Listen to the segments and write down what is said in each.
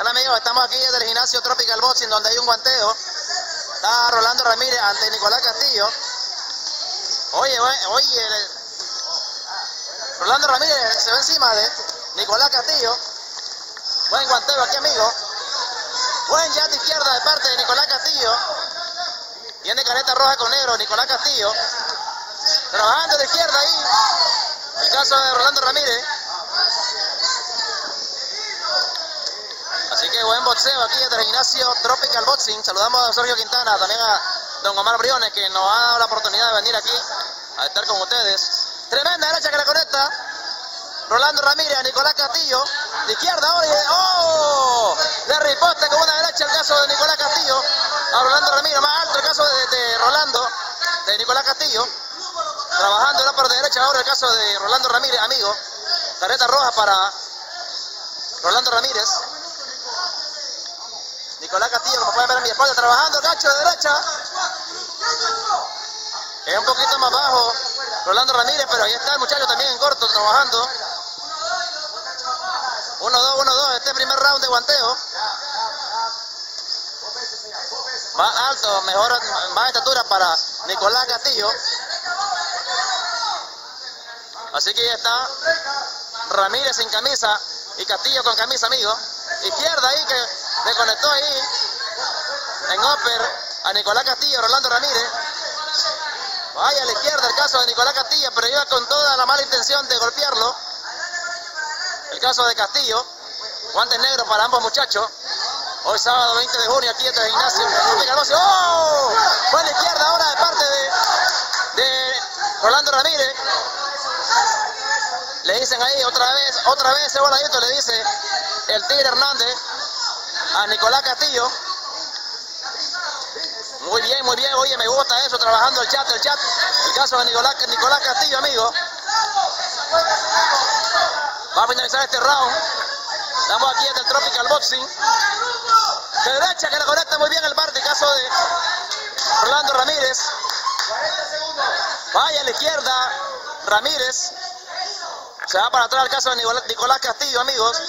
Hola amigos, estamos aquí desde el gimnasio Tropical Boxing donde hay un guanteo. Está Rolando Ramírez ante Nicolás Castillo. Oye, oye, Rolando Ramírez se ve encima de Nicolás Castillo. Buen guanteo aquí amigo. Buen de izquierda de parte de Nicolás Castillo. Tiene careta roja con negro Nicolás Castillo. Trabajando de izquierda ahí. El caso de Rolando Ramírez. Buen boxeo aquí desde el gimnasio Tropical Boxing. Saludamos a Sergio Quintana, también a don Omar Briones, que nos ha dado la oportunidad de venir aquí a estar con ustedes. Tremenda derecha que la conecta. Rolando Ramírez, Nicolás Castillo. De izquierda ahora. ¡Oh! De riposte con una derecha el caso de Nicolás Castillo. A Rolando Ramírez, más alto el caso de, Rolando, de Nicolás Castillo. Trabajando la parte derecha ahora el caso de Rolando Ramírez, amigo. Tarjeta roja para Rolando Ramírez. Nicolás Castillo, como pueden ver en mi espalda, trabajando gancho de derecha. Es un poquito más bajo Rolando Ramírez, pero ahí está el muchacho también en corto, trabajando. 1-2, 1-2, este primer round de guanteo. Más alto, mejor, más estatura para Nicolás Castillo. Así que ya está Ramírez sin camisa y Castillo con camisa, amigo. Izquierda ahí que le conectó ahí en upper a Nicolás Castillo, Rolando Ramírez. Vaya a la izquierda el caso de Nicolás Castillo, pero iba con toda la mala intención de golpearlo. El caso de Castillo. Guantes negros para ambos muchachos. Hoy sábado 20 de junio aquí en el gimnasio. ¡Oh! Fue a la izquierda ahora de parte de, de Rolando Ramírez. Le dicen ahí otra vez, otra vez ese voladito le dice el Tigre Hernández a Nicolás Castillo. Muy bien, muy bien. Oye, me gusta eso, trabajando el chat, el chat. El caso de Nicolás, Castillo, amigo. Va a finalizar este round. Estamos aquí en el Tropical Boxing. De derecha que le conecta muy bien el bar, el caso de Rolando Ramírez. Vaya a la izquierda, Ramírez. Se va para atrás el caso de Nicolás Castillo, amigos.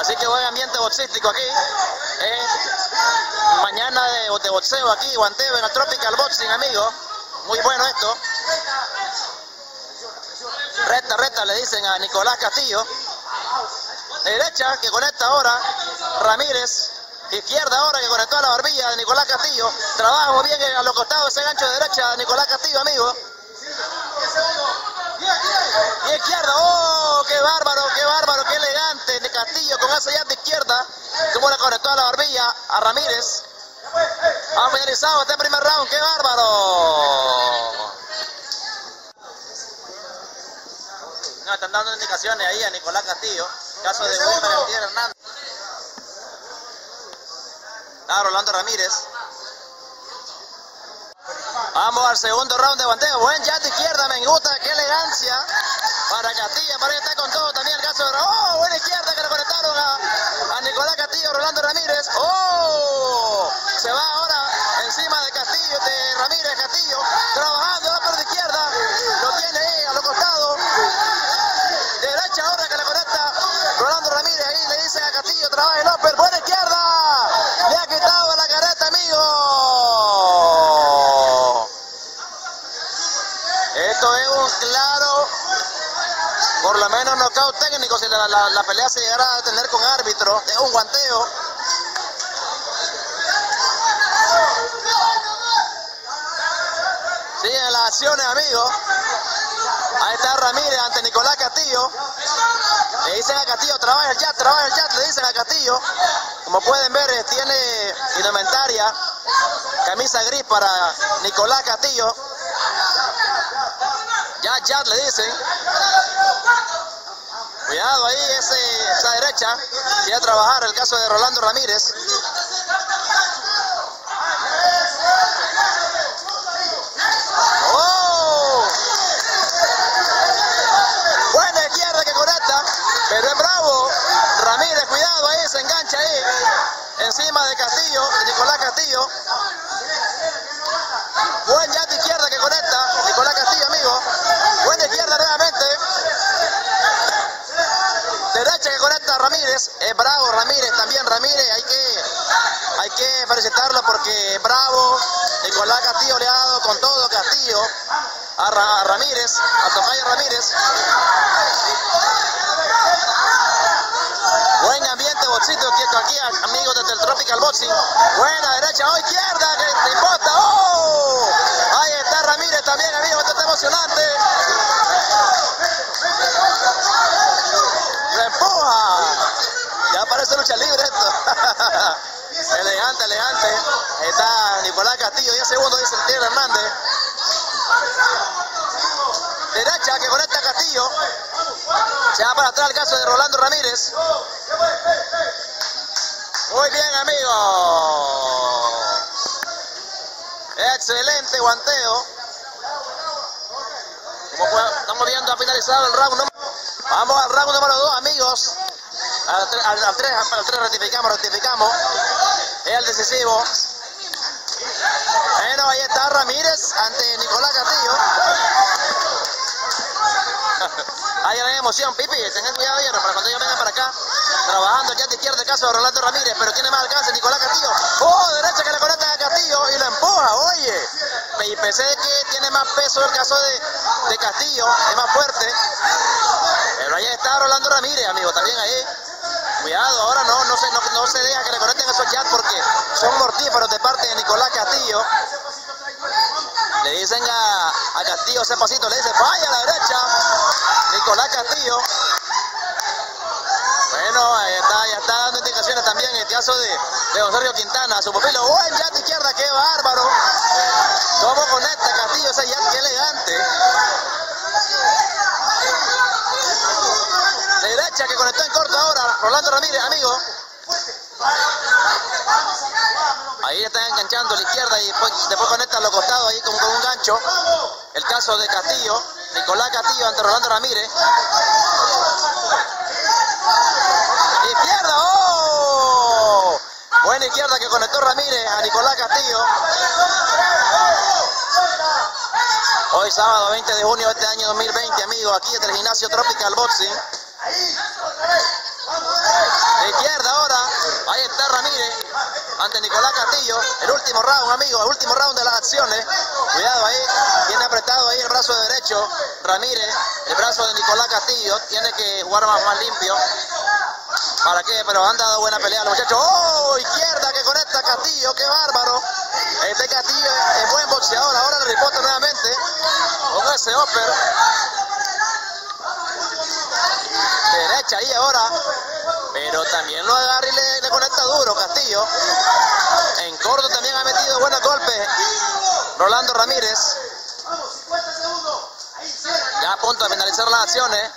Así que buen ambiente boxístico aquí. mañana de, de, boxeo aquí, guanteo en el Tropical Boxing, amigo. Muy bueno esto. Recta, recta, le dicen a Nicolás Castillo. Derecha, que conecta ahora Ramírez. Izquierda ahora, que conectó a la barbilla de Nicolás Castillo. Trabaja muy bien a los costados ese gancho de derecha de Nicolás Castillo, amigo. Y izquierda, ¡oh! ¡Qué bárbaro, qué bárbaro, qué elegante! De Castillo con esa de izquierda. Como le conectó a la barbilla a Ramírez. Ha finalizado este primer round, ¡qué bárbaro! No, están dando indicaciones ahí a Nicolás Castillo. Caso de Wilmer Hernández. Ah, Rolando Ramírez. Vamos al segundo round de guanteo. Buen jab de izquierda, me gusta, qué elegancia. Para Castilla, para está con todo también el caso. ¡Oh! Buena izquierda que le conectaron a, Nicolás Castillo, Rolando Ramírez. ¡Oh! Se va ahora encima de Castillo, de Ramírez Castillo, trabajando la por izquierda. Lo tiene ahí a los costados. Derecha ahora que le conecta Rolando Ramírez. Ahí le dice a Castillo, trabaja el upper. Claro por lo menos knockout técnico si la, la, pelea se llegara a tener con árbitro, es un guanteo. Siguen las acciones, amigos. Ahí está Ramírez ante Nicolás Castillo. Le dicen a Castillo, trabaja el chat, trabaja el chat, le dicen a Castillo. Como pueden ver, tiene indumentaria, camisa gris para Nicolás Castillo. Ya, chat, le dicen. Cuidado ahí, esa derecha. Quiere trabajar el caso de Rolando Ramírez. ¡Oh! Buena izquierda que conecta, pero es bravo. Ramírez, cuidado ahí, se engancha ahí. Encima de Castillo, de Nicolás Castillo. Conecta Ramírez, es bravo Ramírez, también Ramírez, hay que, hay que felicitarlo porque bravo, Nicolás Castillo le ha dado con todo Castillo a, Ramírez, a Tocayo Ramírez. Buen ambiente boxito aquí, amigos desde el Tropical Boxing. Buena derecha o izquierda, que te importa. ¡Oh! Ahí está Ramírez también, amigos, esto está emocionante. Se empuja. Ya parece lucha libre esto. elegante, elegante. Está Nicolás Castillo, 10 segundos, dice el Tigre Hernández. Derecha que conecta Castillo. Se va para atrás el caso de Rolando Ramírez. Muy bien, amigo. Excelente guanteo. estamos viendo, ha finalizado el round. Vamos al round número 2, amigos. Al 3 al, al tres rectificamos, rectificamos. Es el decisivo. Bueno, ahí está Ramírez ante Nicolás Castillo. Ahí hay emoción, Pipi, tengan cuidado hierro para cuando ellos vengan para acá. Trabajando ya de izquierda el caso de Rolando Ramírez, pero tiene más alcance Nicolás Castillo. Oh, derecha que le conecta a Castillo y lo empuja, oye. Y pensé que tiene más peso el caso de, de Castillo, es más fuerte. Pero ahí está Rolando Ramírez, amigo, también ahí. Cuidado, ahora no, no se, no, se deja que le conecten esos jazz porque son mortíferos de parte de Nicolás Castillo. Le dicen a, Castillo ese pasito, le dice, vaya a la derecha. Nicolás Castillo. Bueno, ahí está, ya está dando indicaciones también el caso de, de Quintana. Su pupilo, buen de izquierda, qué bárbaro. ¿Cómo conecta Castillo ese jazz? Qué elegante. derecha que conectó en corto Rolando Ramírez, amigo. Ahí está enganchando la izquierda y después, conecta a los costados ahí con, un gancho. El caso de Castillo, Nicolás Castillo ante Rolando Ramírez. Izquierda, ¡oh! Buena izquierda que conectó Ramírez a Nicolás Castillo. Hoy sábado 20 de junio de este año 2020, amigos, aquí desde el gimnasio Tropical Boxing. Ahí está Ramírez ante Nicolás Castillo. El último round, amigo, el último round de las acciones. Cuidado ahí, tiene apretado ahí el brazo de derecho. Ramírez, el brazo de Nicolás Castillo, tiene que jugar más, limpio. ¿Para qué? Pero han dado buena pelea los muchachos. ¡Oh! Izquierda que conecta Castillo, qué bárbaro. Este Castillo es buen boxeador. Ahora le riposta nuevamente con ese upper. Derecha ahí ahora. Pero también lo agarra y le, conecta duro Castillo. En corto también ha metido buenos golpes Rolando Ramírez. Ya a punto de finalizar las acciones.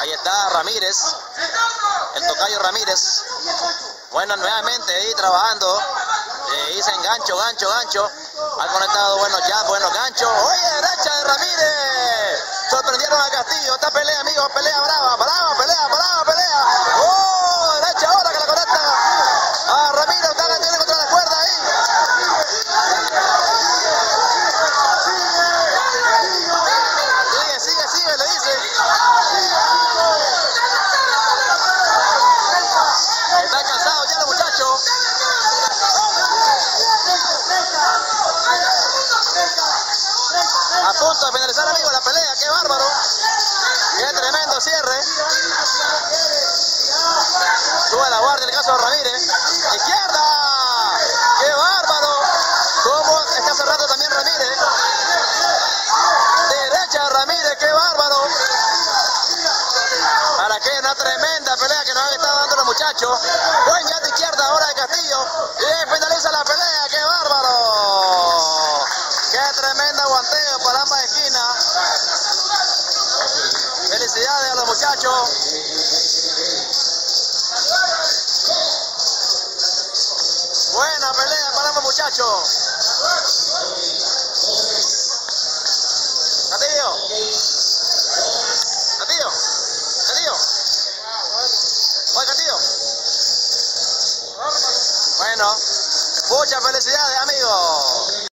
ahí está Ramírez. El tocayo Ramírez. Bueno, nuevamente ahí trabajando. Eh, dice gancho, gancho, gancho. Ha conectado buenos ya, buenos ganchos. Oye, derecha de Ramírez. Sorprendieron a Castillo. Esta pelea, amigos, pelea brava, brava, pelea, brava, pelea. ¡Oh! Derecha ahora que la conecta a Ramírez. Está tiene contra la cuerda ahí. Sigue, sigue, sigue, le dice. A punto de finalizar, amigos, la pelea. ¡Qué bárbaro! ¡Qué tremendo cierre! Sube la guardia el caso de Ramírez. ¡Izquierda! ¡Qué bárbaro! ¿Cómo está cerrando también Ramírez? Derecha Ramírez, ¡qué bárbaro! ¿Para qué? Una tremenda pelea que nos han estado dando los muchachos. Buen de izquierda ahora de Castillo. Y finaliza la pelea, ¡qué bárbaro! ¡Qué tremenda guanteo para ambas esquinas! Felicidades a los muchachos. Buena pelea para ambos muchachos. Castillo. Castillo. Castillo. Oye, Castillo. Bueno, muchas felicidades, amigos.